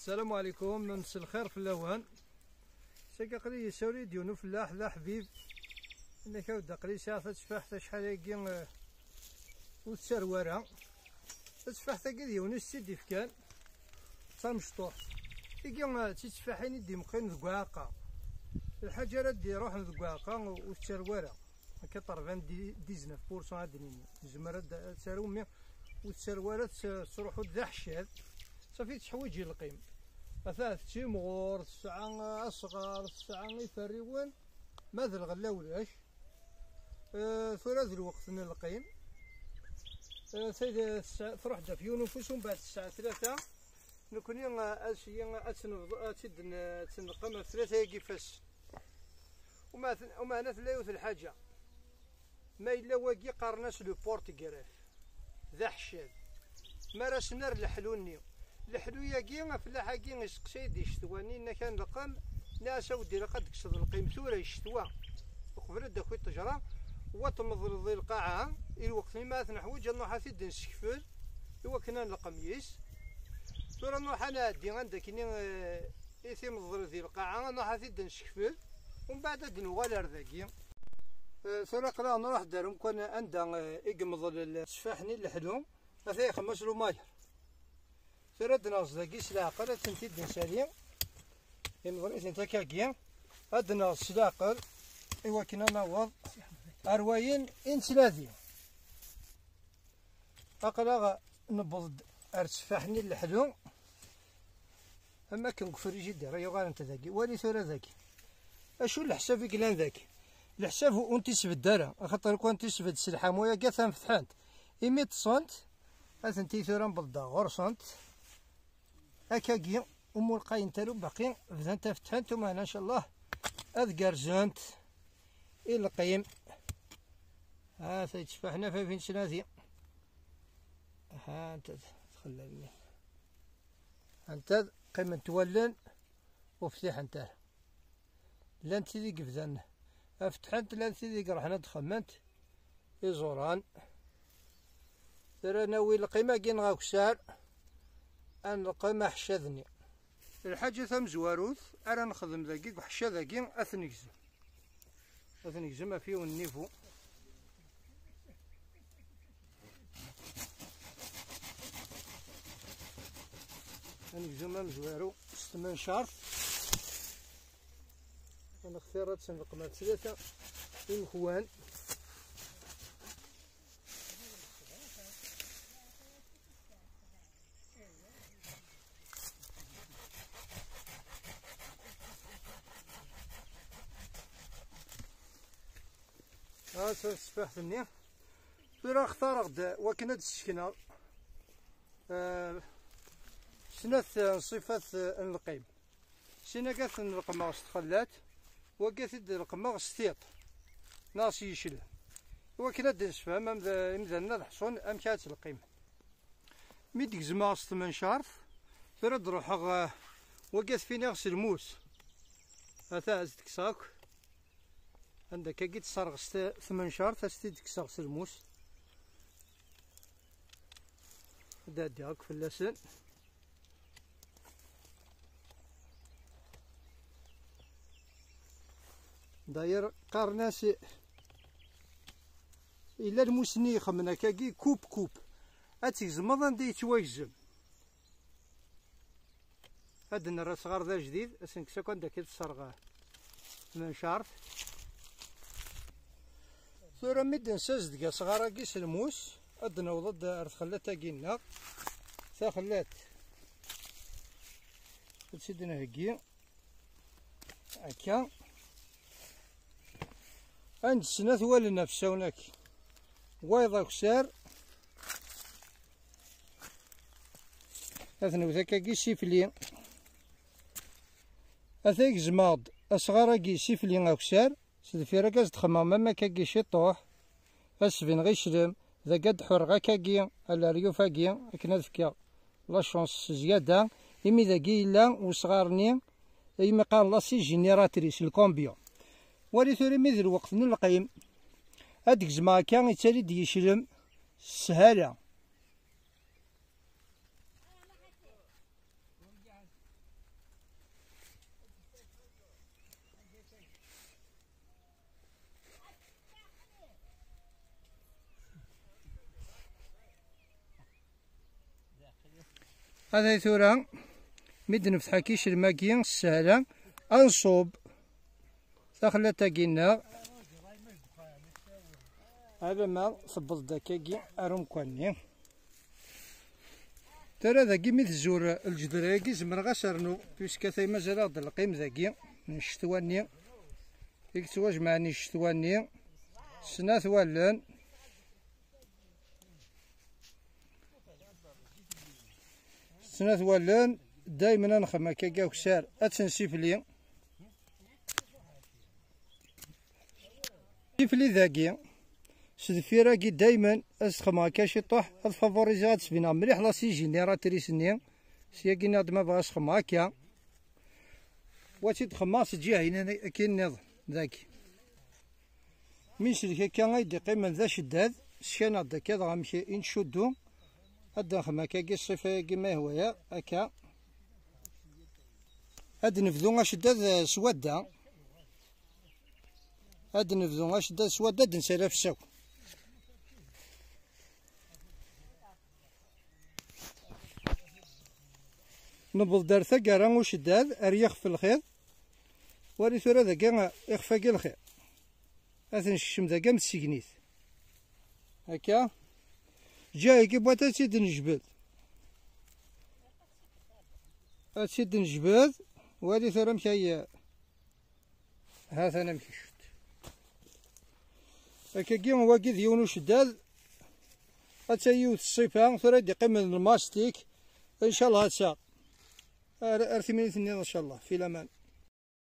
السلام عليكم مس الخير في اللوان. ساقا قلي يسوري ديونو فلاح لا حبيب. إنك ود قلي ساعة تشفاح شحال هاكي وتسروارا تشفاح تاكي ديونو السيد فكان صار مشطوح تيكي تشفاحين يدي مقين ذقواقا الحاجة راه دي روح ذقواقا وتسروارا هكا طرفان دي ديزناف بورسون هادنيني زمرة تسرومي وتسروارا تروحو ذا حشاد. صافي تحويجي القيم. أثاث تيمغور تسعة أصغر تسعة يفريون. ماذا الغلا ولاش أه ثلاث الوقت من القيم أه سيد تروح في يونفوس ومن بعد الساعة ثلاثة. نكون يا أشي أتنض أتد تنقم ثلاثة كيفاش وما وما ثلاثة في الحاجة. ما إلا واقي قارناش لو بورتغال ذا حشاد. ما راش نار الحلوني الحلوية فلاحة كي يسقسي دي شتواني إنا كان لقم ناس ودي لقد كسد القيم. ثورة يشتوا وقبل داكوي التجرة وتمض ذي القاعة. الوقت ما تنحوج نروح في إوا كنا القميس ثورة نروح أنا دي عندك إني إثي مضر ذي القاعة. نروح في الدين سكفل ومن بعد دين وغالر ذاكي ثورة قلا نروح دارهم. كان عندها إقمض السفاحني الحلو هذا خمس له ماير ترد ناس ذاكي سلاقر تنتيد نسالي ينظر إذن تكاكيا هاد ناس سلاقر إوا كنا نوض أرواين إن سلادي أقلا نبض أرتفاحني الحلو أما كنكفر جدا راه يغال أنت ذاكي ولي ثورة ذاكي أشو الحساب كلان ذاكي الحساب هو أنت سفد دارا خاطر كون تسفد سلحة مويا كاثا فتحانت إميت صنت أثنتي ثورة نبضا غرصنت هكاكي أم القاين تالو باقي. بدان تفتحنت وما إن شاء الله. أذكر زانت القيم. ها تيتشفحنا في فين سنادي ها أنت تخلى أنت قيمة تولن وفتح أنت. لأن تيدي قفزان افتحنت لأن تيدي رحنا دخمنت يزوران ترى ناوي القيمة كين غاكسار أن القيمة حشذني الحاجة ثم زواروث أرى نخدم ذاكي وحشا ذاكي أثنكزم أثنكزم فيه النيفو. أنكزم مزوارو. ستمان شهر. أنا اختيارات سنقمة ثلاثة. إخوان ها سفاح ثني فيرا اختار غدا وكنا تسكنا آه سنة صفات القيم؟ سنة قاث القماغ استخلات وقاث القماغ ستيط ناس يشل. وكنا دسفهم امذا الحصون أم كانت القيم. ميدك زما ثمان شهر فيرا دروح فينا غسل موس هذا ازدك ساك. عندك كي تصرغ ثمان شهور تستي تكسر الموس دا ديالك في اللسان داير قارناس إلا المسني يخمنا كاكي كوب كوب أتيزمض دي يتواجزم هاد النرا صغار ذا جديد اسنكسا كون داك تصرغاه ثمان شهر ثورة ميد نساز دقا صغارا كيس الموس أدنا وضد أرث خلات كينا تا خلات تسيدنا هكي هكا عند السنة ثوال في هناك وأيضا كسار أثنو ذاك كي سيفلي أثاك زماض أصغارا كي سيفلي أكسار سيدي في ركز تخمم ماما كاكي شي طوح اسفين غي شلم ذا قد حر غا كاكي على ريو فاكي اكنا ذكا لا شونس زيادة إمي ذا إلا وصغارني إمي قال لا سي جينيراتريس الكومبيون ولي ثوري ميذ الوقت نلقيم هاديك زما كان يتالي دي يشلم سهالة هذا ثورة مد نفتح كيش الماكي السهلة أنصوب. داخل تاقينا هذا ما صبط داكاكي أروم كواني. ترى ذاكي مي تزور الجدراكي زمر غاسرنو بيسكا ثاي مازال غد القيم ذاكي. نشتواني. ديك تواجمعني الشتواني سنات والان سنات والان دايما نخمم كاكا وكسار اتنسيفلي سيفلي ذاكي. سدفيراكي دايما اسخما كاشي طوح. الفافوريزي تسبينا مليح لا سي جينيراتريس ني سياكي ناد ما بغاش خما هكا. واتي تخماس تجي هنا كاين نظام ذاكي. من شركة كان غيدي قيمة ذا شداد. شكان دا كذا غمشي إن شدو أدا خما كاكي الصفة كيما هو يا أكا هاد نفذو شداد سودا هاد نفذو شداد سودا هاد نسالة في السوق نبض دارتا كارا وشداد أريخ في الخير. وري ثورا ذاك إخفاق الخير. أثن الشم ذاك متسجنيت هكا. جاي كي بغات تسيد نجبد. تسيد نجبد وهادي ثورا مشاي هذا أنا مكشت هكا كي هو كي ديونو شداد أتايو الصيفة ثورا دي قيمة الماستيك. إن شاء الله هتساق أرثمينيت إن شاء الله. في الأمان.